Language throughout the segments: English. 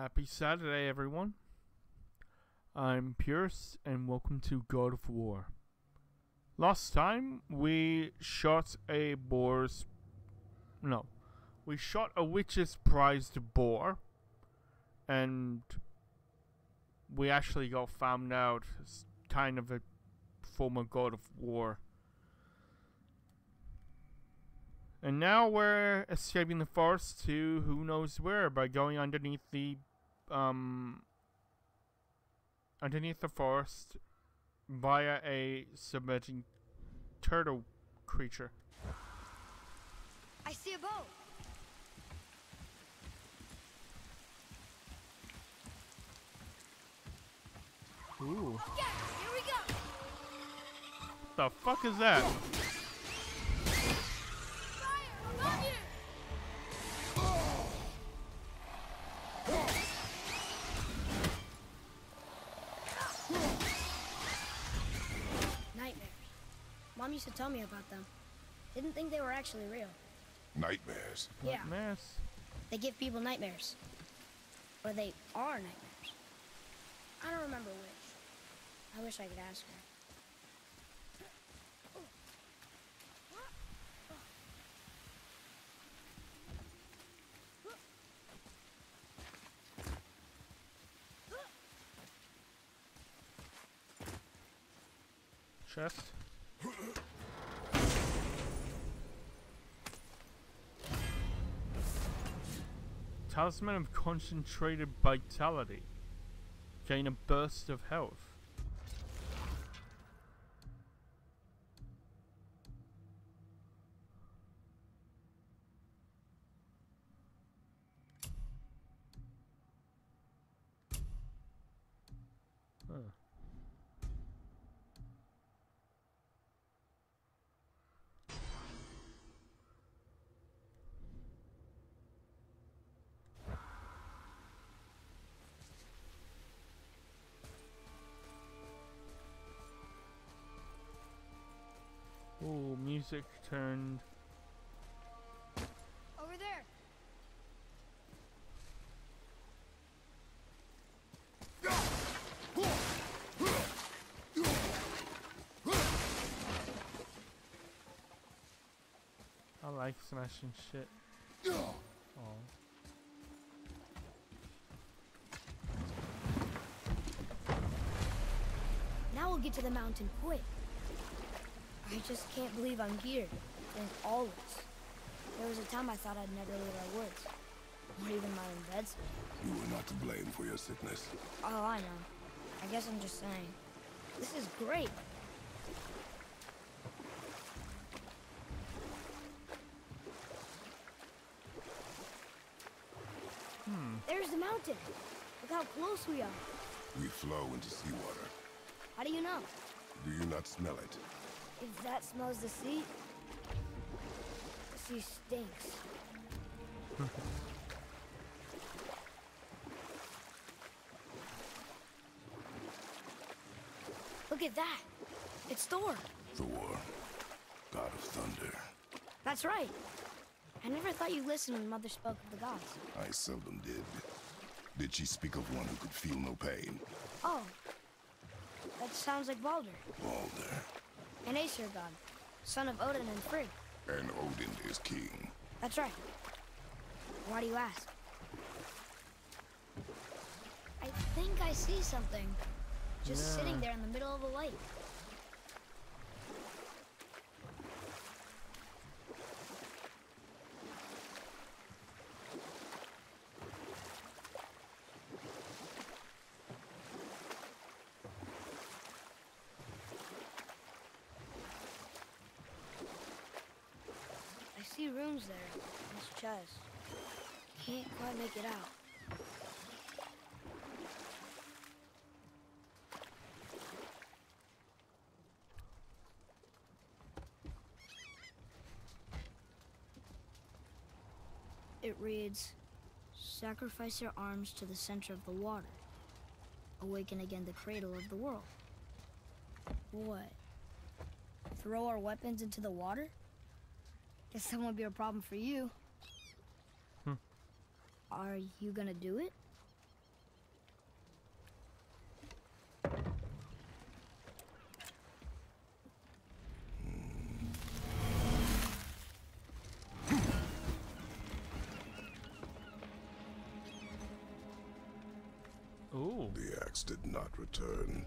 Happy Saturday, everyone. I'm Pierce, and welcome to God of War. Last time, we shot a boar's. No. We shot a witch's prized boar, and we actually got found out as kind of a former God of War. And now we're escaping the forest to who knows where by going underneath the um underneath the forest via a submerging turtle creature. I see a boat. Ooh. Yeah, here we go. The fuck is that? Mom used to tell me about them. Didn't think they were actually real. Nightmares. Yeah, Mess. they give people nightmares. Or they are nightmares. I don't remember which. I wish I could ask her. Chest. Talisman of concentrated vitality. Gain a burst of health. Music turned. Over there. I like smashing shit. Oh. Now we'll get to the mountain quick. I just can't believe I'm here. in all this. There was a time I thought I'd never leave our woods. Or even my own beds. You were not to blame for your sickness. Oh, I know. I guess I'm just saying. This is great. Hmm. There's the mountain. Look how close we are. We flow into seawater. How do you know? Do you not smell it? If that smells the sea, she stinks. Look at that. It's Thor. Thor, god of thunder. That's right. I never thought you listened when Mother spoke of the gods. I seldom did. Did she speak of one who could feel no pain? Oh. That sounds like Baldur. Baldur. An Aesir god, son of Odin and Frigg. And Odin is king. That's right. Why do you ask? I think I see something. Just Yeah. sitting there in the middle of the lake. I there. in This chest. Can't quite make it out. It reads, Sacrifice your arms to the center of the water. Awaken again the cradle of the world. What? Throw our weapons into the water? Guess that won't be a problem for you. Hmm. Are you gonna do it? Ooh. The axe did not return.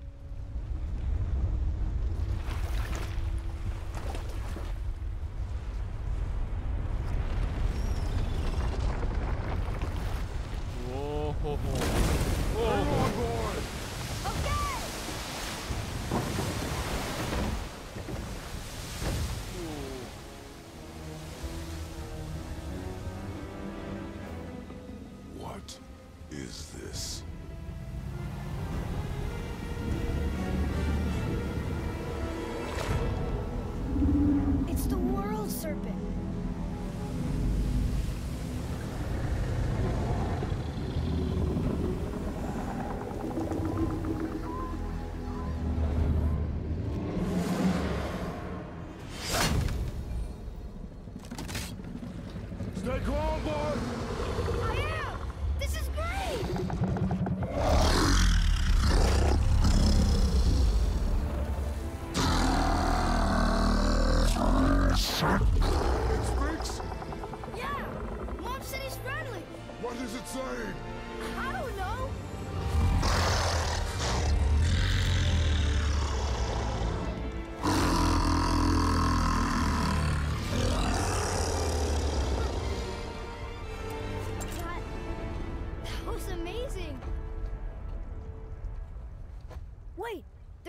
Is this?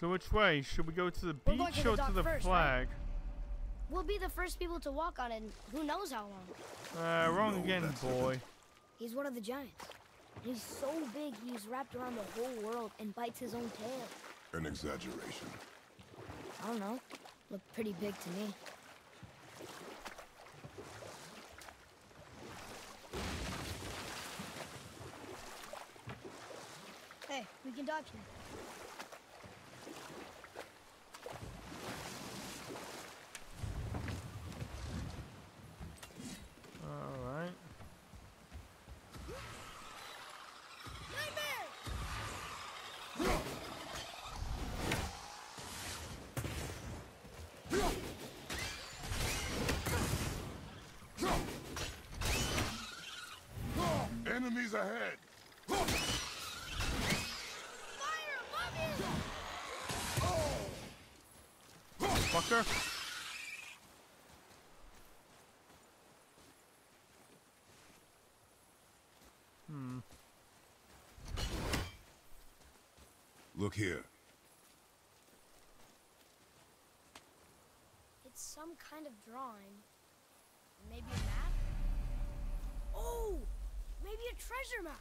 So which way? Should we go to the We're going beach to the or to the first, right? flag? We'll be the first people to walk on it in who knows how long. Uh, wrong No, again, that's boy. He's one of the giants. He's so big he's wrapped around the whole world and bites his own tail. An exaggeration. I don't know. Looked pretty big to me. Hey, we can dock here. Alright. Enemies ahead! You! Fucker. Hmm. Look here. It's some kind of drawing. Maybe a map? Oh! Maybe a treasure map!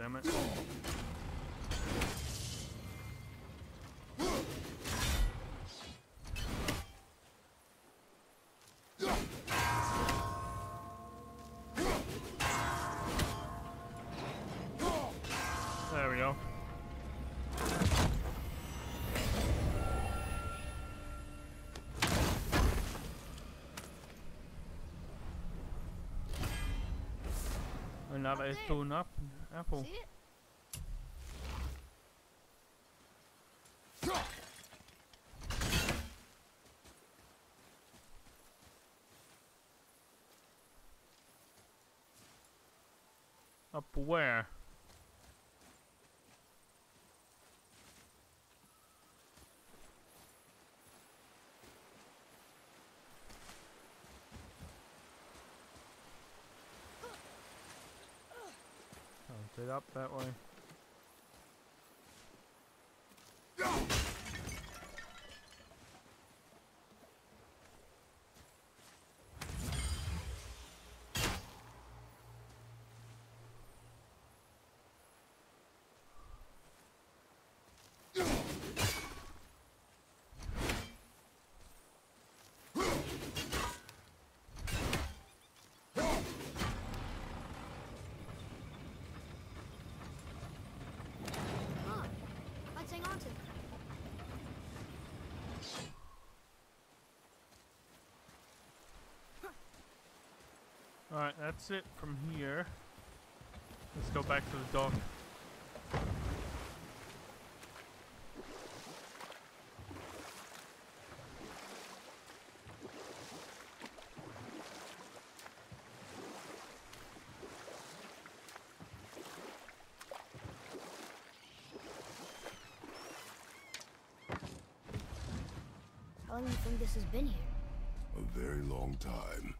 Damn it. There we go. Up is there. blown up apple. See it? Up where? Up that way? That's it from here. Let's go back to the dock. How long do you think this has been here? A very long time.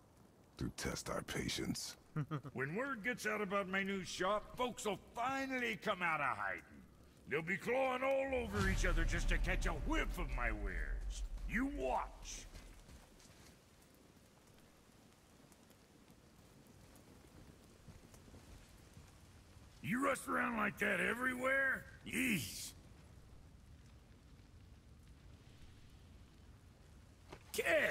To test our patience. When word gets out about my new shop, folks will finally come out of hiding. They'll be clawing all over each other just to catch a whiff of my wares. You watch. You rush around like that everywhere? Yeesh. Catch!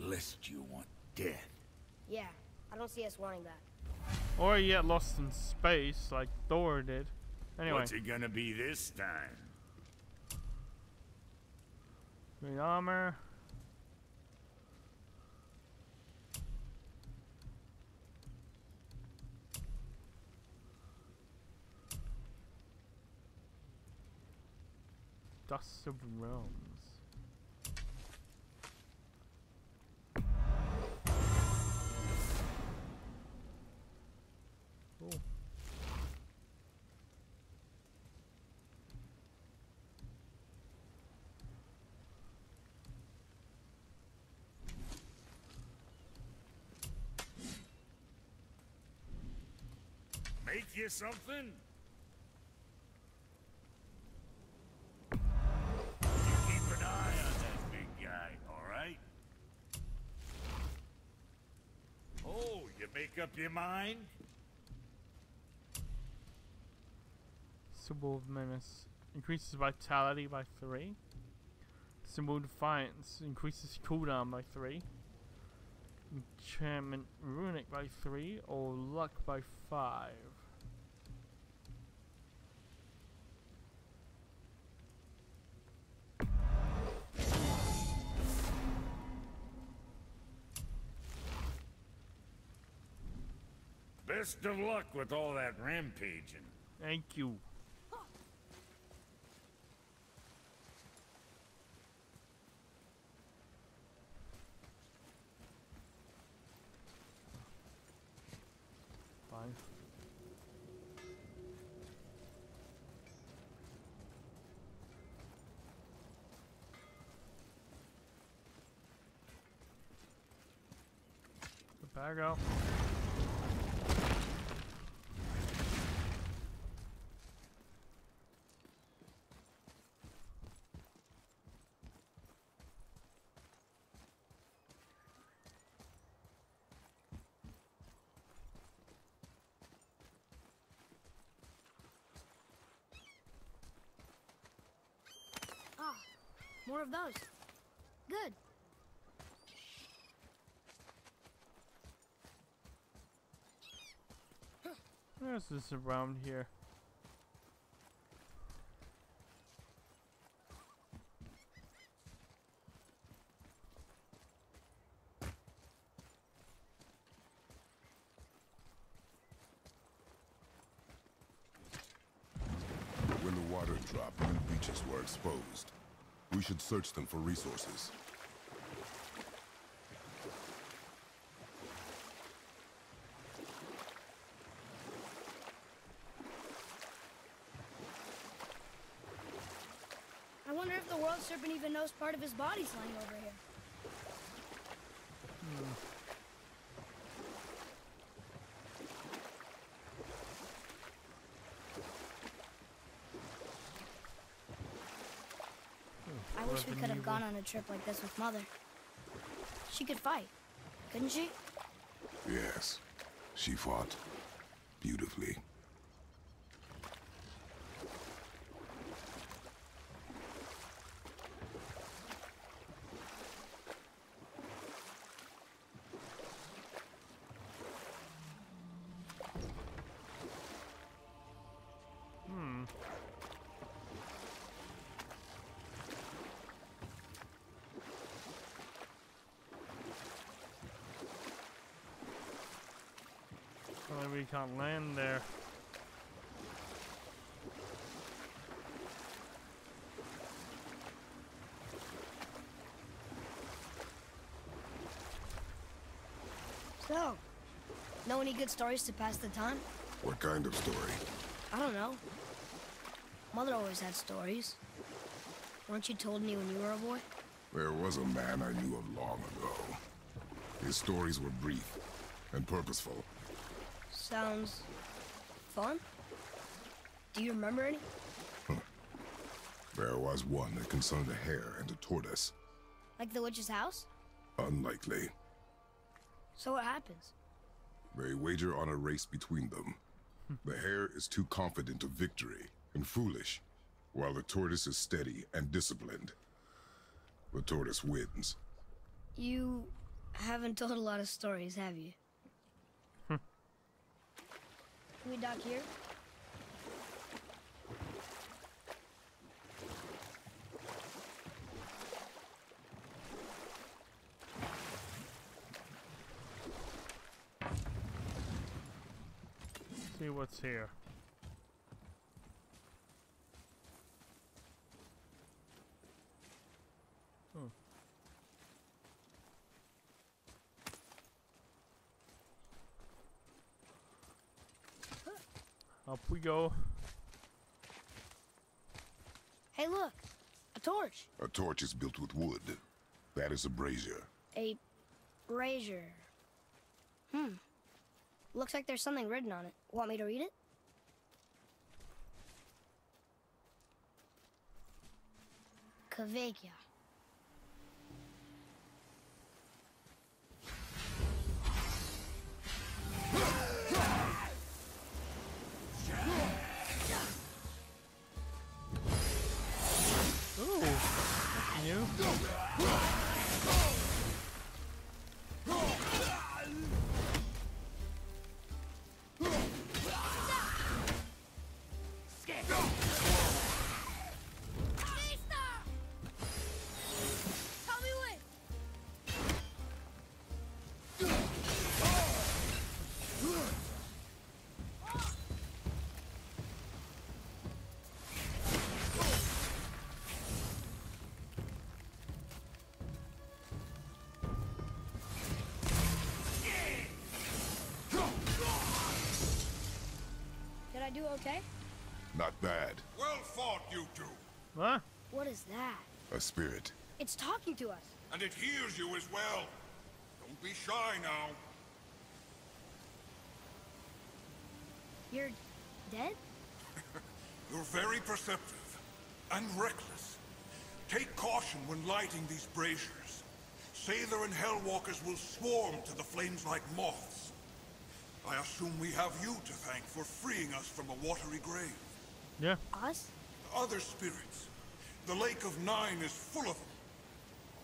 Lest you want death. Yeah, I don't see us wanting that. Or you get lost in space like Thor did. Anyway, What's it gonna be this time? green armor. Dust of Realms. You something? You keep an eye on that big guy, alright? Oh, you make up your mind? Symbol of Menace increases vitality by 3. Symbol of Defiance increases cooldown by 3. Enchantment Runic by 3 or Luck by 5. Best of luck with all that rampaging. Thank you. Fine. The bag out. More of those. Good. There's this around here. drop, new breaches were exposed. We should search them for resources. I wonder if the world serpent even knows part of his body's lying over here. I wish we Revenue could have gone on a trip like this with Mother. She could fight, couldn't she? Yes, she fought beautifully. Hmm. Well, we can't land there. So, know any good stories to pass the time? What kind of story? I don't know. Mother always had stories. Weren't you told me when you were a boy? There was a man I knew of long ago. His stories were brief and purposeful. Sounds fun. Do you remember any? There was one that concerned a hare and a tortoise. Like the witch's house? Unlikely. So what happens? They wager on a race between them. Hmm. The hare is too confident of victory and foolish, while the tortoise is steady and disciplined. The tortoise wins. You haven't told a lot of stories, have you? Can we dock here? See what's here. Oh. Up we go. Hey, look! A torch! A torch is built with wood. That is a brazier. A brazier. Hmm. Looks like there's something written on it. Want me to read it? Kavakia. I do okay? Not bad. Well fought, you two. Huh? What is that? A spirit. It's talking to us. And it hears you as well. Don't be shy now. You're dead? You're very perceptive and reckless. Take caution when lighting these braziers. Sather and Hellwalkers will swarm to the flames like moths. I assume we have you to thank for freeing us from a watery grave. Yeah. Us? Other spirits. The Lake of Nine is full of them.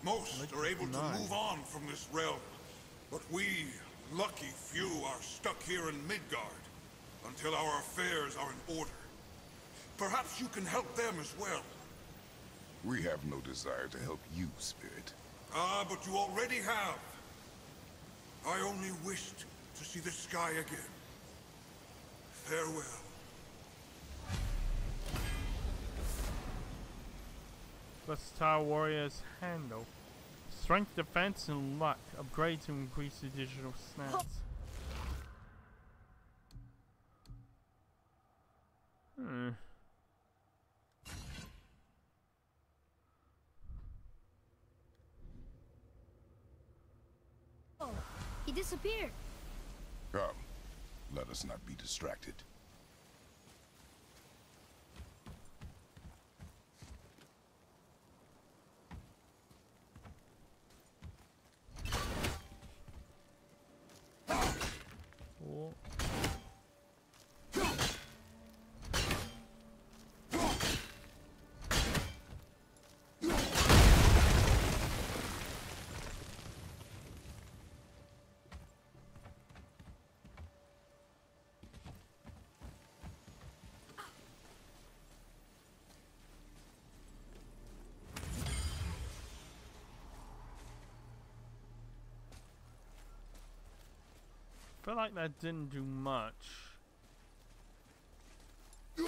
Most Lake are of able to move on from this realm. But we, lucky few, are stuck here in Midgard until our affairs are in order. Perhaps you can help them as well. We have no desire to help you, spirit. Ah, but you already have. I only wished to see the sky again. Farewell. Versatile warriors handle. Strength, defense, and luck. Upgrade to increase the digital stats. Hmm. Oh, he disappeared. Come, let us not be distracted. Feel like that didn't do much. Hmm.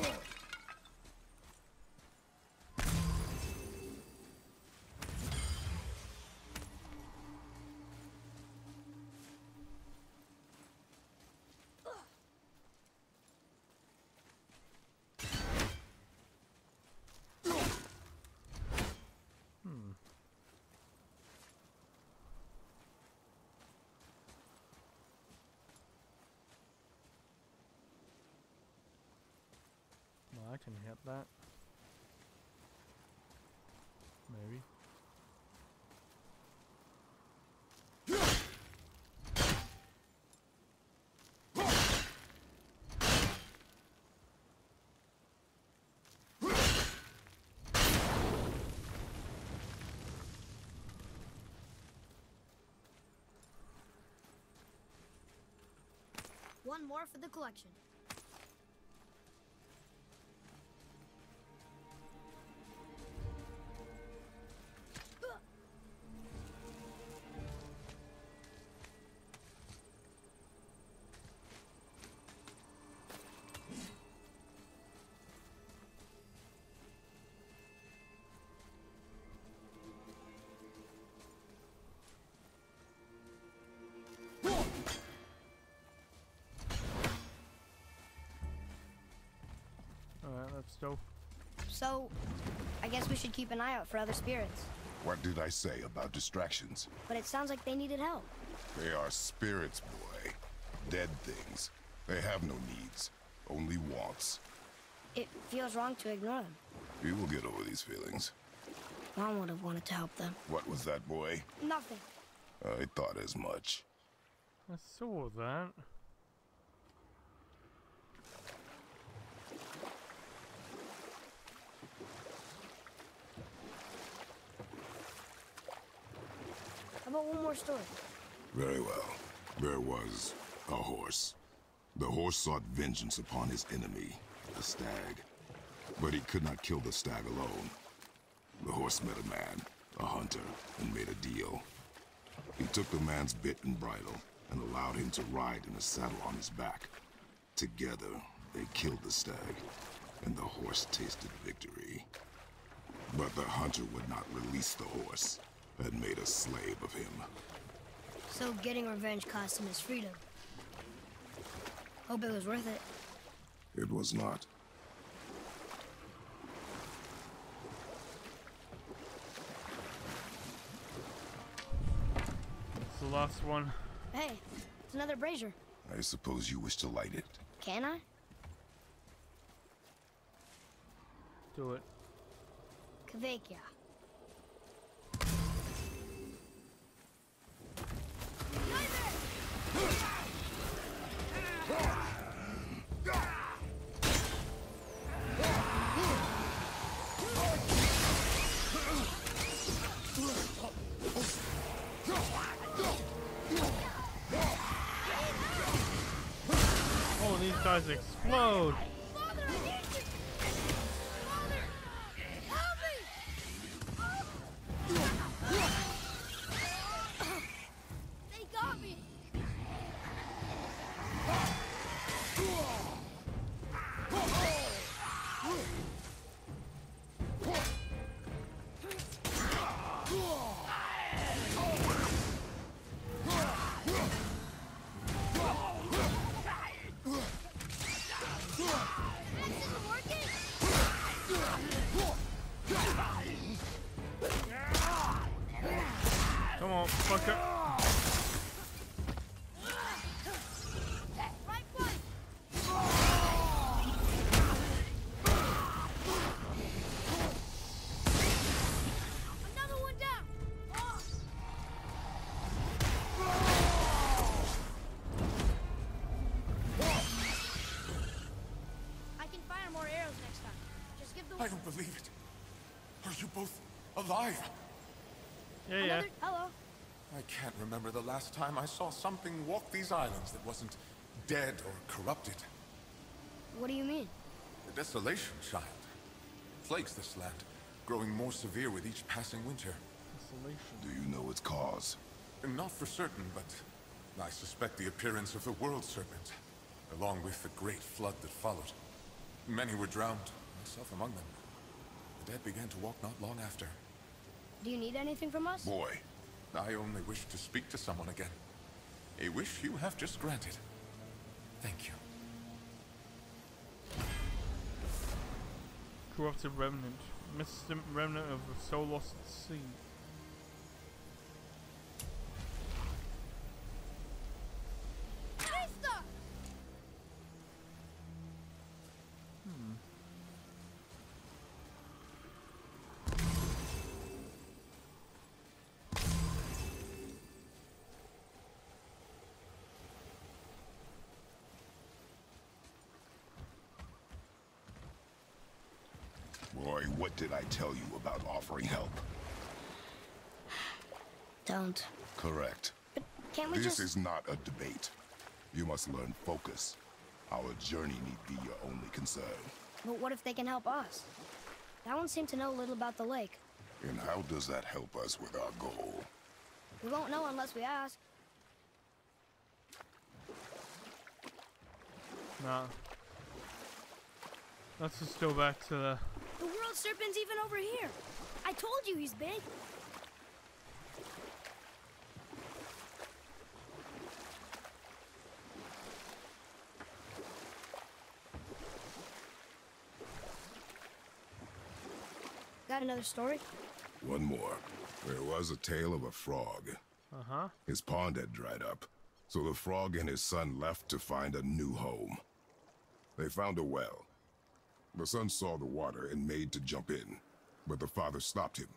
Well, I can hit that. Maybe. One more for the collection. Alright, let's go. So, I guess we should keep an eye out for other spirits. What did I say about distractions? But it sounds like they needed help. They are spirits, boy. Dead things. They have no needs, only wants. It feels wrong to ignore them. We will get over these feelings. Mom would have wanted to help them. What was that, boy? Nothing. I thought as much. I saw that. How about one more story? Very well. There was a horse. The horse sought vengeance upon his enemy, the stag. But he could not kill the stag alone. The horse met a man, a hunter, and made a deal. He took the man's bit and bridle and allowed him to ride in a saddle on his back. Together, they killed the stag, and the horse tasted victory. But the hunter would not release the horse and made a slave of him. So getting revenge cost him his freedom. Hope it was worth it. It was not. It's the last one. Hey, it's another brazier. I suppose you wish to light it. Can I? Do it. Kvekia. Oh, guys explode. Alive? Yeah, yeah. Hello. I can't remember the last time I saw something walk these islands that wasn't dead or corrupted. What do you mean? The desolation, child. Plagues this land, growing more severe with each passing winter. Desolation. Do you know its cause? Not for certain, but I suspect the appearance of the World Serpent, along with the great flood that followed. Many were drowned, myself among them. The dead began to walk not long after. Do you need anything from us? Boy, I only wish to speak to someone again. A wish you have just granted. Thank you. Corrupted remnant. Mystic remnant of the soul lost at sea. boy, what did I tell you about offering help? Don't. Correct. But can't we This just... is not a debate. You must learn focus. Our journey need be your only concern. But what if they can help us? That one seemed to know a little about the lake. And how does that help us with our goal? We won't know unless we ask. Nah. Let's just go back to the. The world serpent's even over here. I told you he's big. Got another story? One more. There was a tale of a frog. Uh huh. His pond had dried up, so the frog and his son left to find a new home. They found a well. The son saw the water and made to jump in, but the father stopped him.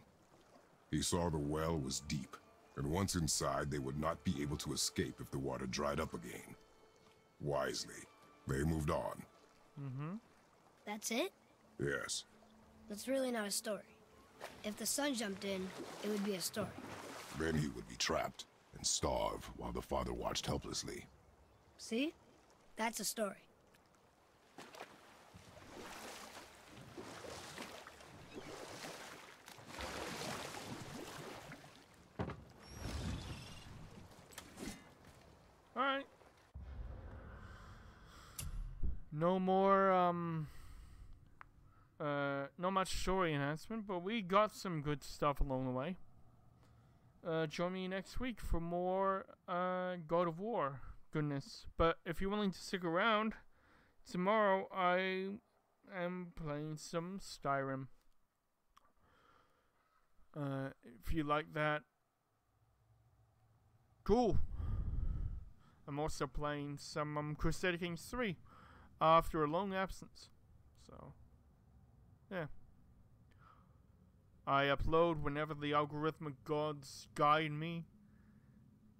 He saw the well was deep, and once inside, they would not be able to escape if the water dried up again. Wisely, they moved on. Mm-hmm. That's it? Yes, That's really not a story. If the son jumped in, it would be a story. then he would be trapped and starve while the father watched helplessly. See? That's a story. Alright. No more, um. Uh, not much story enhancement, but we got some good stuff along the way. Uh, join me next week for more, uh, God of War goodness. But if you're willing to stick around, tomorrow I am playing some Skyrim. Uh, if you like that, cool. I'm also playing some um, Crusader Kings 3 after a long absence. So, yeah. I upload whenever the algorithmic gods guide me.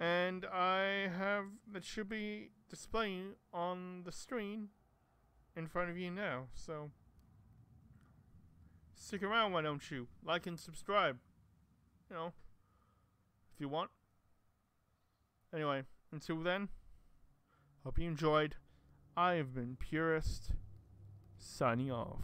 And I have that should be displaying on the screen in front of you now. So, stick around, why don't you? Like and subscribe. You know, if you want. Anyway, until then, hope you enjoyed. I have been Purist, signing off.